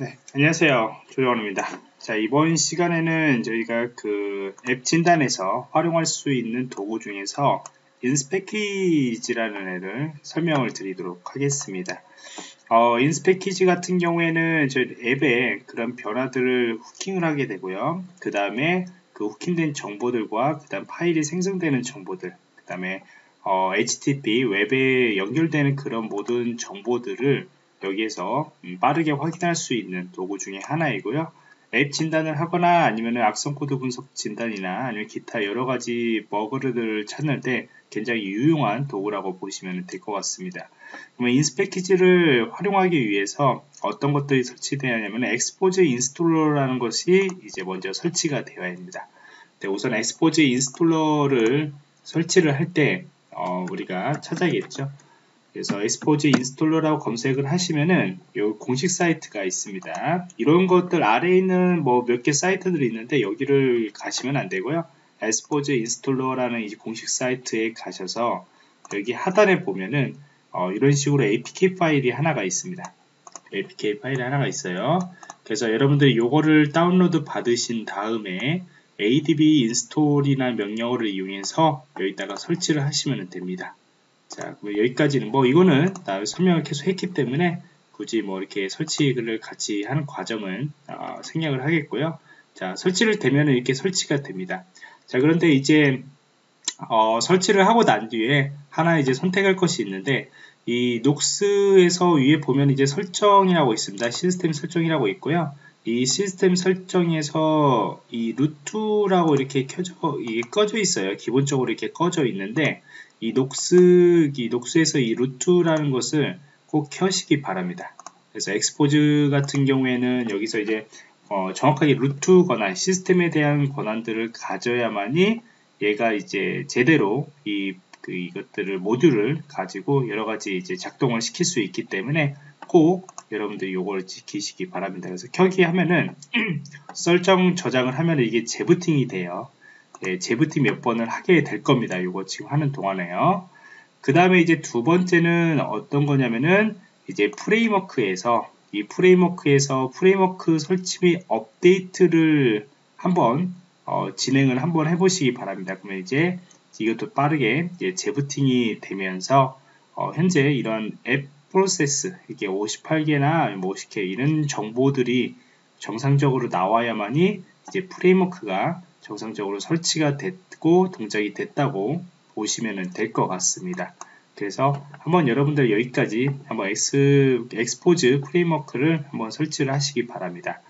네, 안녕하세요. 조정원입니다. 자, 이번 시간에는 저희가 그 앱 진단에서 활용할 수 있는 도구 중에서 인스패키지라는 애를 설명을 드리도록 하겠습니다. 어, 인스패키지 같은 경우에는 저희 앱에 그런 변화들을 후킹을 하게 되고요. 그 다음에 그 후킹된 정보들과 그 다음 파일이 생성되는 정보들, 그 다음에 어, HTTP 웹에 연결되는 그런 모든 정보들을 여기에서 음, 빠르게 확인할 수 있는 도구 중에 하나이고요. 앱 진단을 하거나 아니면 악성 코드 분석 진단이나 아니면 기타 여러 가지 버그를 찾는 데 굉장히 유용한 도구라고 보시면 될 것 같습니다. 그러면 Inspeckage를 활용하기 위해서 어떤 것들이 설치되어 야냐면 Xposed Installer라는 것이 이제 먼저 설치가 되어야 합니다. 네, 우선 Xposed Installer를 설치를 할때 어, 우리가 찾아야겠죠. 그래서 Xposed Installer라고 검색을 하시면은 이 공식 사이트가 있습니다. 이런 것들 아래에 있는 뭐 몇 개 사이트들이 있는데 여기를 가시면 안 되고요. Xposed Installer라는 이 공식 사이트에 가셔서 여기 하단에 보면은 어, 이런 식으로 APK 파일이 하나가 있습니다. APK 파일이 하나가 있어요. 그래서 여러분들이 이거를 다운로드 받으신 다음에 adb 인스톨이나 명령어를 이용해서 여기다가 설치를 하시면 됩니다. 자, 여기까지는 뭐 이거는 나 설명을 계속 했기 때문에 굳이 뭐 이렇게 설치를 같이 하는 과정은 어, 생략을 하겠고요. 자, 설치를 되면 이렇게 설치가 됩니다. 자, 그런데 이제 어, 설치를 하고 난 뒤에 하나 이제 선택할 것이 있는데 이 Nox에서 위에 보면 이제 설정이라고 있습니다. 시스템 설정이라고 있고요. 이 시스템 설정에서 이 root라고 이렇게 켜져 이게 꺼져 있어요. 기본적으로 이렇게 꺼져 있는데 이 Nox, 이 Nox에서 이 root라는 것을 꼭 켜시기 바랍니다. 그래서 Xposed 같은 경우에는 여기서 이제 어, 정확하게 root 권한, 시스템에 대한 권한들을 가져야만이 얘가 이제 제대로 이, 그 이것들을 모듈을 가지고 여러 가지 이제 작동을 시킬 수 있기 때문에 꼭 여러분들 이걸 지키시기 바랍니다. 그래서 켜기 하면은 설정 저장을 하면 이게 재부팅이 돼요. 예, 재부팅 몇 번을 하게 될 겁니다. 이거 지금 하는 동안에요. 그 다음에 이제 두 번째는 어떤 거냐면은 이제 framework에서 이 framework에서 framework 설치 및 업데이트를 한번 어, 진행을 한번 해보시기 바랍니다. 그러면 이제 이것도 빠르게 이제 재부팅이 되면서 어, 현재 이런 app process 이게 58개나 50개 이런 정보들이 정상적으로 나와야만이 이제 framework가 정상적으로 설치가 됐고 동작이 됐다고 보시면 될 것 같습니다. 그래서 한번 여러분들 여기까지 한번 엑스, Xposed framework를 한번 설치를 하시기 바랍니다.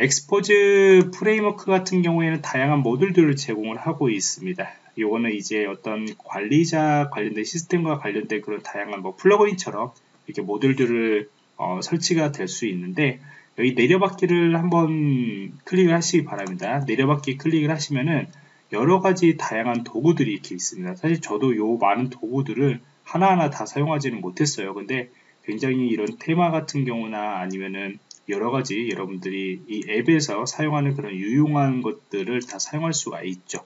Xposed framework 같은 경우에는 다양한 모듈들을 제공을 하고 있습니다. 이거는 이제 어떤 관리자 관련된 시스템과 관련된 그런 다양한 뭐 플러그인처럼 이렇게 모듈들을 어, 설치가 될 수 있는데 여기 내려받기를 한번 클릭을 하시기 바랍니다. 내려받기 클릭을 하시면은 여러 가지 다양한 도구들이 이렇게 있습니다. 사실 저도 요 많은 도구들을 하나하나 다 사용하지는 못했어요. 근데 굉장히 이런 테마 같은 경우나 아니면은 여러 가지 여러분들이 이 앱에서 사용하는 그런 유용한 것들을 다 사용할 수가 있죠.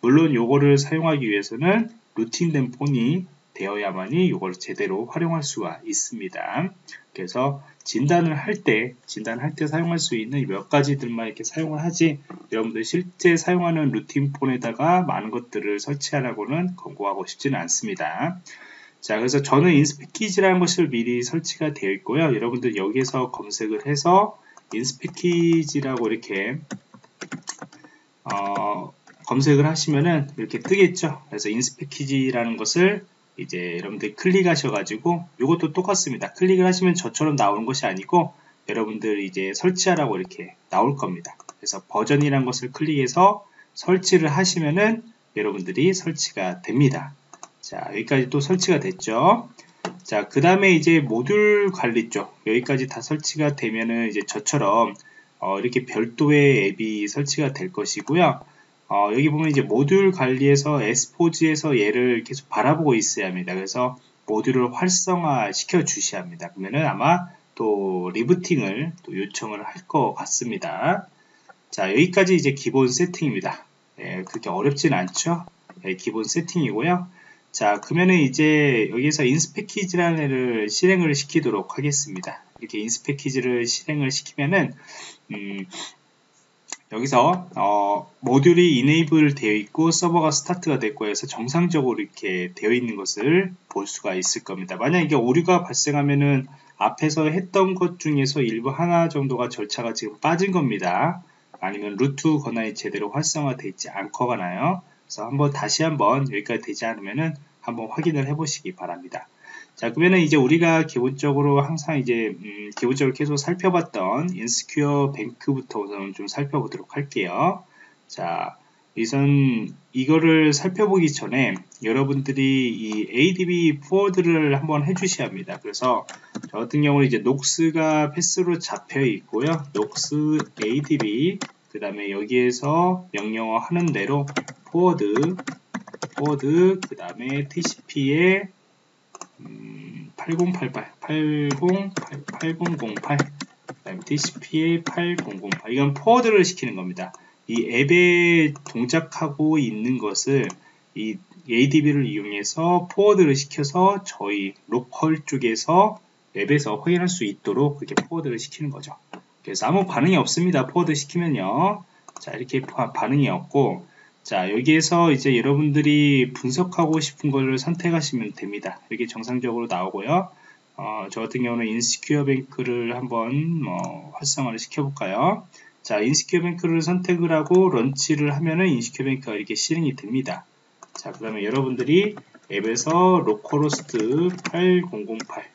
물론 요거를 사용하기 위해서는 루팅된 폰이 되어야만이 이걸 제대로 활용할 수가 있습니다. 그래서 진단을 할 때, 진단할 때 사용할 수 있는 몇 가지들만 이렇게 사용을 하지, 여러분들 실제 사용하는 루틴 폰에다가 많은 것들을 설치하라고는 권고하고 싶지는 않습니다. 자, 그래서 저는 인스패키지라는 것을 미리 설치가 되어 있고요. 여러분들 여기에서 검색을 해서 인스패키지라고 이렇게 어, 검색을 하시면은 이렇게 뜨겠죠. 그래서 인스패키지라는 것을 이제 여러분들 클릭하셔가지고 이것도 똑같습니다. 클릭을 하시면 저처럼 나오는 것이 아니고 여러분들 이제 설치하라고 이렇게 나올 겁니다. 그래서 버전이란 것을 클릭해서 설치를 하시면은 여러분들이 설치가 됩니다. 자 여기까지 또 설치가 됐죠. 자 그 다음에 이제 모듈 관리 쪽 여기까지 다 설치가 되면은 이제 저처럼 어, 이렇게 별도의 앱이 설치가 될 것이고요. 어, 여기 보면 이제 모듈 관리에서 에스포즈에서 얘를 계속 바라보고 있어야 합니다. 그래서 모듈을 활성화 시켜 주셔야 합니다. 그러면은 아마 또 리부팅을 또 요청을 할 것 같습니다. 자, 여기까지 이제 기본 세팅입니다. 예, 그렇게 어렵진 않죠? 예, 기본 세팅이고요. 자, 그러면은 이제 여기서 인스패키지라는 애를 실행을 시키도록 하겠습니다. 이렇게 인스패키지를 실행을 시키면은 음, 여기서 어, 모듈이 이네이블 되어 있고 서버가 스타트가 됐고 해서 정상적으로 이렇게 되어 있는 것을 볼 수가 있을 겁니다. 만약 이게 오류가 발생하면은 앞에서 했던 것 중에서 일부 하나 정도가 절차가 지금 빠진 겁니다. 아니면 루트 권한이 제대로 활성화되어 있지 않거나요. 그래서 한번 다시 한번 여기까지 되지 않으면은 한번 확인을 해 보시기 바랍니다. 자, 그러면은 이제 우리가 기본적으로 항상 이제 음, 기본적으로 계속 살펴봤던 인스큐어 뱅크부터 우선 좀 살펴보도록 할게요. 자, 우선 이거를 살펴보기 전에 여러분들이 이 ADB forward를 한번 해주셔야 합니다. 그래서 저 같은 경우는 이제 Nox가 path로 잡혀 있고요. Nox ADB 그 다음에 여기에서 명령어 하는 대로 forward forward 그 다음에 TCP에 음, 8088, 80, 8008, 그 다음에 TCP의 8008. 이건 forward를 시키는 겁니다. 이 앱에 동작하고 있는 것을 이 ADB를 이용해서 forward를 시켜서 저희 local 쪽에서 웹에서 확인할 수 있도록 그렇게 forward를 시키는 거죠. 그래서 아무 반응이 없습니다. forward 시키면요. 자, 이렇게 반응이 없고, 자 여기에서 이제 여러분들이 분석하고 싶은 것을 선택하시면 됩니다. 이렇게 정상적으로 나오고요. 어, 저 같은 경우는 InsecureBank를 한번 뭐 활성화를 시켜볼까요? 자 InsecureBank를 선택을 하고 launch를 하면은 InsecureBank가 이렇게 실행이 됩니다. 자 그러면 여러분들이 웹에서 localhost 8008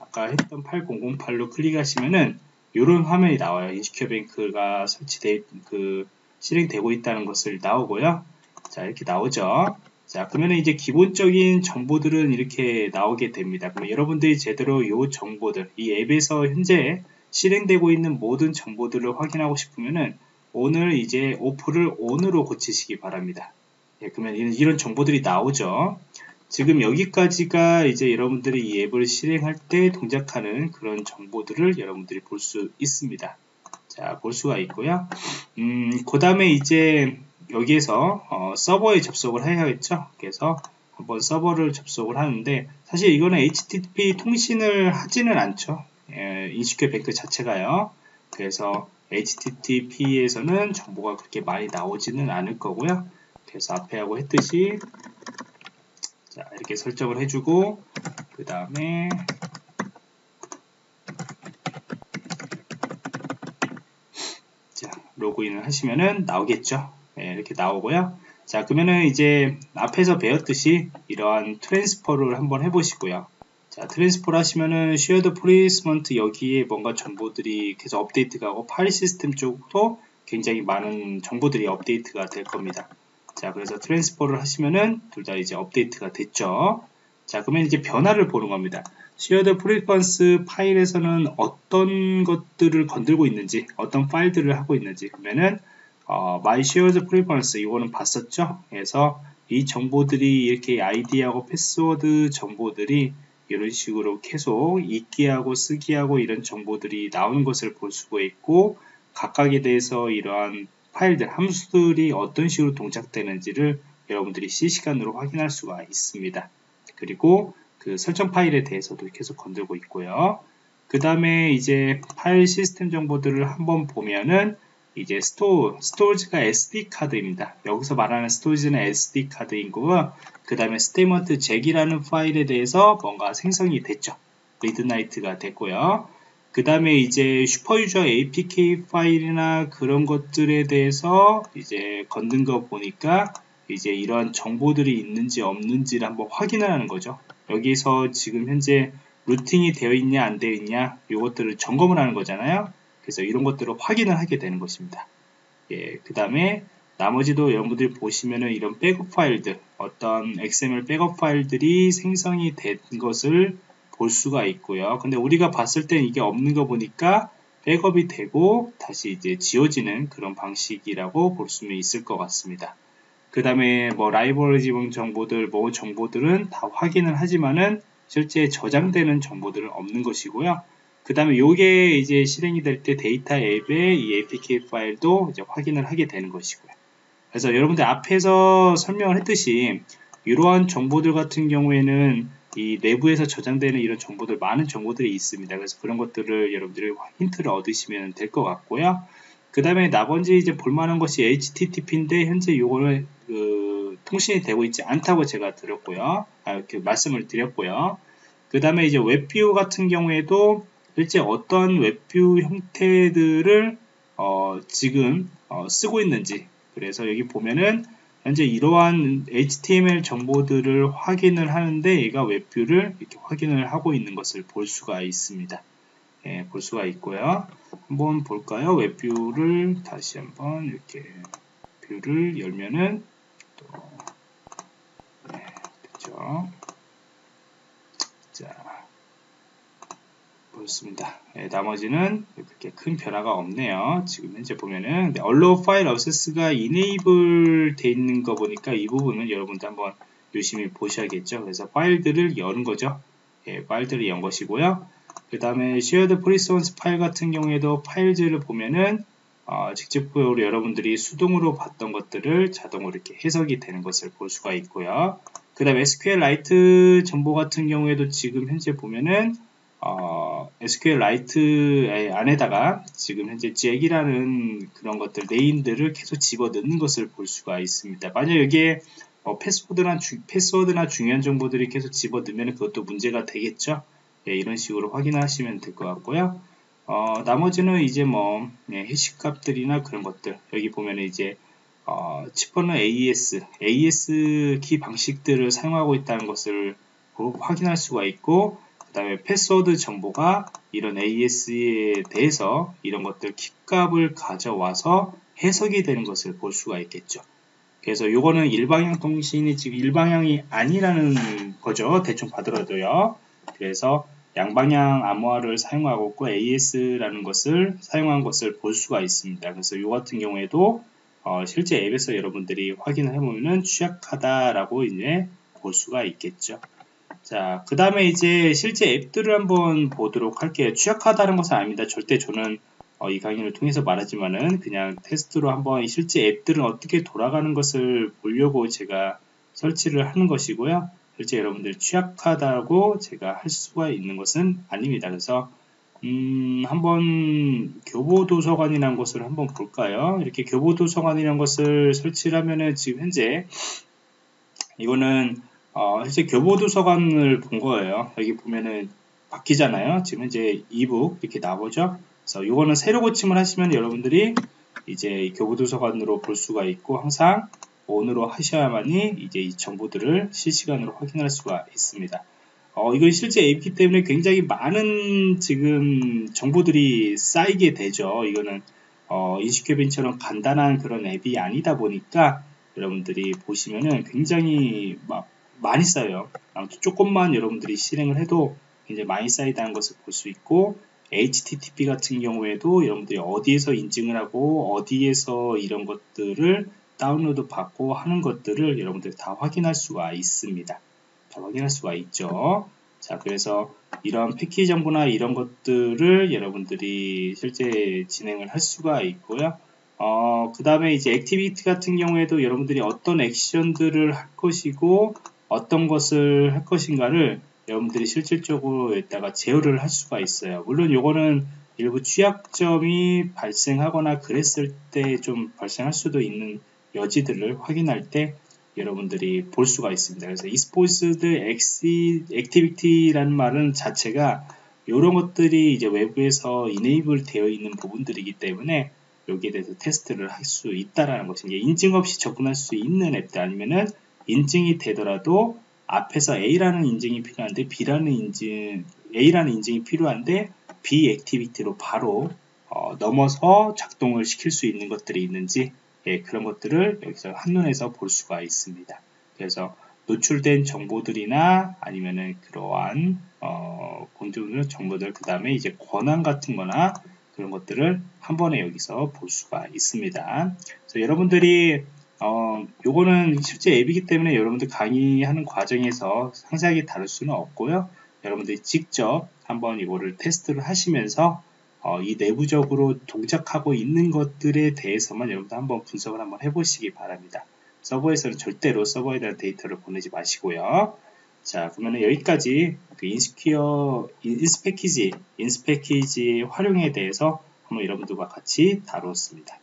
아까 했던 8008로 클릭하시면은 이런 화면이 나와요. InsecureBank가 설치된 그 실행되고 있다는 것을 나오고요. 자, 이렇게 나오죠. 자, 그러면 이제 기본적인 정보들은 이렇게 나오게 됩니다. 그럼 여러분들이 제대로 이 정보들, 이 앱에서 현재 실행되고 있는 모든 정보들을 확인하고 싶으면은 오늘 이제 오프를 ON으로 고치시기 바랍니다. 예, 그러면 이런 정보들이 나오죠. 지금 여기까지가 이제 여러분들이 이 앱을 실행할 때 동작하는 그런 정보들을 여러분들이 볼 수 있습니다. 자, 볼 수가 있고요. 음, 그 다음에 이제 여기에서 어, 서버에 접속을 해야겠죠. 그래서 한번 서버를 접속을 하는데 사실 이거는 HTTP 통신을 하지는 않죠. 예, 인식큐 뱅크 자체가요. 그래서 HTTP에서는 정보가 그렇게 많이 나오지는 않을 거고요. 그래서 앞에 하고 했듯이 자, 이렇게 설정을 해주고 그 다음에 로그인을 하시면은 나오겠죠. 네, 이렇게 나오고요. 자, 그러면은 이제 앞에서 배웠듯이 이러한 transfer를 한번 해보시고요. 자, transfer를 하시면은 Shared Preferences 여기에 뭔가 정보들이 계속 업데이트가 하고 파일 시스템 쪽도 굉장히 많은 정보들이 업데이트가 될 겁니다. 자, 그래서 transfer를 하시면은 둘 다 이제 업데이트가 됐죠. 자, 그러면 이제 변화를 보는 겁니다. Shared Preferences 파일에서는 어떤 것들을 건들고 있는지, 어떤 파일들을 하고 있는지, 그러면은 어, my shared frequency 이거는 봤었죠. 그래서 이 정보들이 이렇게 아이디하고 패스워드 정보들이 이런 식으로 계속 읽기하고 쓰기하고 이런 정보들이 나오는 것을 볼 수가 있고 각각에 대해서 이러한 파일들, 함수들이 어떤 식으로 동작되는지를 여러분들이 실시간으로 확인할 수가 있습니다. 그리고 그 설정 파일에 대해서도 계속 건들고 있고요. 그 다음에 이제 파일 시스템 정보들을 한번 보면은 이제 스토어, storage가 SD 카드입니다. 여기서 말하는 storage는 SD 카드인 거고, 그 다음에 Statements jack이라는 파일에 대해서 뭔가 생성이 됐죠. read write가 됐고요. 그 다음에 이제 Superuser APK 파일이나 그런 것들에 대해서 이제 건든 거 보니까 이제 이러한 정보들이 있는지 없는지를 한번 확인을 하는 거죠. 여기서 지금 현재 rooting이 되어 있냐 안 되어 있냐 이것들을 점검을 하는 거잖아요. 그래서 이런 것들을 확인을 하게 되는 것입니다. 예, 그 다음에 나머지도 여러분들이 보시면은 이런 백업 파일들, 어떤 XML 백업 파일들이 생성이 된 것을 볼 수가 있고요. 근데 우리가 봤을 땐 이게 없는 거 보니까 백업이 되고 다시 이제 지워지는 그런 방식이라고 볼수 있을 것 같습니다. 그 다음에 뭐 지원 정보들, 뭐 정보들은 다 확인을 하지만은 실제 저장되는 정보들은 없는 것이고요. 그 다음에 요게 이제 실행이 될 때 데이터 앱의 이 APK 파일도 이제 확인을 하게 되는 것이고요. 그래서 여러분들 앞에서 설명을 했듯이 이러한 정보들 같은 경우에는 이 내부에서 저장되는 이런 정보들 많은 정보들이 있습니다. 그래서 그런 것들을 여러분들이 힌트를 얻으시면 될 것 같고요. 그 다음에 나머지 이제 볼만한 것이 HTTP인데 현재 요거는 그 통신이 되고 있지 않다고 제가 드렸고요. 아, 이렇게 말씀을 드렸고요. 그 다음에 이제 WebView 같은 경우에도 실제 어떤 WebView 형태들을 어, 지금 어, 쓰고 있는지 그래서 여기 보면은 현재 이러한 HTML 정보들을 확인을 하는데 얘가 WebView를 이렇게 확인을 하고 있는 것을 볼 수가 있습니다. 예, 볼 수가 있고요. 한번 볼까요? WebView를 다시 한번 이렇게 view를 열면은 또 네, 됐죠. 자, 그렇습니다. 네, 나머지는 그렇게 큰 변화가 없네요. 지금 현재 보면은 네, allow file access가 enable 돼 있는 거 보니까 이 부분은 여러분도 한번 유심히 보셔야겠죠. 그래서 파일들을 여는 거죠. 예, 파일들을 연 것이고요. 그 다음에 shared presence 파일 같은 경우에도 파일들을 보면은 어, 직접적으로 여러분들이 수동으로 봤던 것들을 자동으로 이렇게 해석이 되는 것을 볼 수가 있고요. 그 다음에 SQLite 정보 같은 경우에도 지금 현재 보면은 어, SQLite 안에다가 지금 현재 잭이라는 그런 것들 네임들을 계속 집어 넣는 것을 볼 수가 있습니다. 만약 여기에 어, 패스워드나, 주, 패스워드나 중요한 정보들이 계속 집어 넣으면 그것도 문제가 되겠죠. 예, 이런 식으로 확인하시면 될 것 같고요. 어, 나머지는 이제 뭐 예, 해시 값들이나 그런 것들 여기 보면 이제 어, 칩번호 AES, AES 키 방식들을 사용하고 있다는 것을 확인할 수가 있고 그 다음에 패스워드 정보가 이런 AES에 대해서 이런 것들 킵값을 가져와서 해석이 되는 것을 볼 수가 있겠죠. 그래서 이거는 일방향 통신이 지금 일방향이 아니라는 거죠. 대충 받으러도요. 그래서 양방향 암호화를 사용하고 있고 AS라는 것을 사용한 것을 볼 수가 있습니다. 그래서 이 같은 경우에도 어, 실제 앱에서 여러분들이 확인을 해보면 취약하다라고 이제 볼 수가 있겠죠. 자, 그 다음에 이제 실제 앱들을 한번 보도록 할게요. 취약하다는 것은 아닙니다. 절대 저는 어, 이 강의를 통해서 말하지만은 그냥 테스트로 한번 실제 앱들은 어떻게 돌아가는 것을 보려고 제가 설치를 하는 것이고요. 실제 여러분들 취약하다고 제가 할 수가 있는 것은 아닙니다. 그래서 음, 한번 교보도서관이라는 것을 한번 볼까요? 이렇게 교보도서관이라는 것을 설치를 하면은 지금 현재 이거는 어, 실제 교보도서관을 본 거예요. 여기 보면은 바뀌잖아요. 지금 이제 이북 이렇게 나오죠. 그래서 이거는 새로 고침을 하시면 여러분들이 이제 교보도서관으로 볼 수가 있고 항상 온으로 하셔야만이 이제 이 정보들을 실시간으로 확인할 수가 있습니다. 어, 이건 실제 앱이기 때문에 굉장히 많은 지금 정보들이 쌓이게 되죠. 이거는 어, 인식캐빈처럼 간단한 그런 앱이 아니다 보니까 여러분들이 보시면은 굉장히 막 많이 쌓여요. 아무튼 조금만 여러분들이 실행을 해도 굉장히 많이 쌓이다는 것을 볼 수 있고 HTTP 같은 경우에도 여러분들이 어디에서 인증을 하고 어디에서 이런 것들을 다운로드 받고 하는 것들을 여러분들이 다 확인할 수가 있습니다. 다 확인할 수가 있죠. 자, 그래서 이런 패키지 정보나 이런 것들을 여러분들이 실제 진행을 할 수가 있고요. 어, 그 다음에 이제 activity 같은 경우에도 여러분들이 어떤 액션들을 할 것이고 어떤 것을 할 것인가를 여러분들이 실질적으로 여기다가 제어를 할 수가 있어요. 물론 요거는 일부 취약점이 발생하거나 그랬을 때 좀 발생할 수도 있는 여지들을 확인할 때 여러분들이 볼 수가 있습니다. 그래서 exported activity라는 말은 자체가 이런 것들이 이제 외부에서 enable 되어 있는 부분들이기 때문에 여기에 대해서 테스트를 할 수 있다라는 것이 인증 없이 접근할 수 있는 앱들 아니면은 인증이 되더라도 앞에서 A라는 인증이 필요한데 B라는 인증, A라는 인증이 필요한데 B 액티비티로 바로 어, 넘어서 작동을 시킬 수 있는 것들이 있는지 예, 그런 것들을 여기서 한눈에서 볼 수가 있습니다. 그래서 노출된 정보들이나 아니면은 그러한 어, 공중 정보들 그 다음에 이제 권한 같은 거나 그런 것들을 한 번에 여기서 볼 수가 있습니다. 그래서 여러분들이 어, 요거는 실제 앱이기 때문에 여러분들 강의하는 과정에서 상세하게 다룰 수는 없고요. 여러분들이 직접 한번 이거를 테스트를 하시면서 어, 이 내부적으로 동작하고 있는 것들에 대해서만 여러분들 한번 분석을 한번 해보시기 바랍니다. 서버에서는 절대로 서버에 대한 데이터를 보내지 마시고요. 자, 그러면 여기까지 그 인스퀴어, 인스패키지, 인스패키지의 활용에 대해서 한번 여러분들과 같이 다루었습니다.